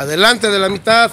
Adelante de la mitad.